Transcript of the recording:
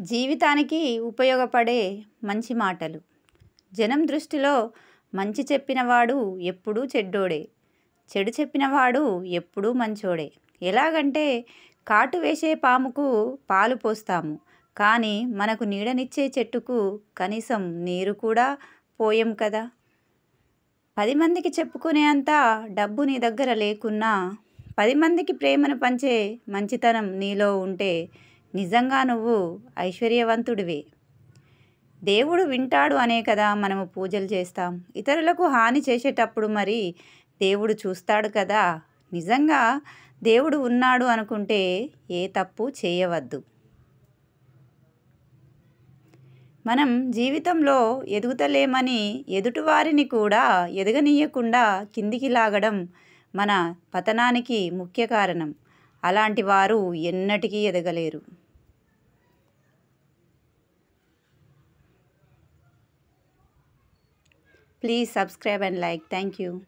జీవితానికి ఉపయోగపడే మంచి మాటలు. జనం దృష్టిలో మంచి చెప్పినవాడు ఎప్పుడూ చెడ్డోడే. చెడు చెప్పినవాడు ఎప్పుడూ మంచోడే. ఎలాగంటే కాటు వేసే పాముకు పాలు పోస్తాము. కానీ మనకు నీడనిచ్చే చెట్టుకు కనీసం నీరు కూడా పోయం కదా. పది మందికి చెప్పుకునే అంత డబ్బు నీ దగ్గర లేకున్నా పది మందికి ప్రేమను పంచే మంచితనం నీలో ఉంటే నిజంగా నువ్వు ఐశ్వర్యవంతుడివే. దేవుడు వింటాడు అనే కదా మనము పూజలు చేస్తాం. ఇతరులకు హాని చేసేటప్పుడు మరి దేవుడు చూస్తాడు కదా. నిజంగా దేవుడు ఉన్నాడు అనుకుంటే ఏ తప్పు చేయవద్దు. మనం జీవితంలో ఎదుగుతలేమని ఎదుటివారిని కూడా ఎదగనీయకుండా కిందికి లాగడం మన పతనానికి ముఖ్య కారణం. అలాంటి వారు ఎన్నటికీ ఎదగలేరు. Please subscribe and like. Thank you.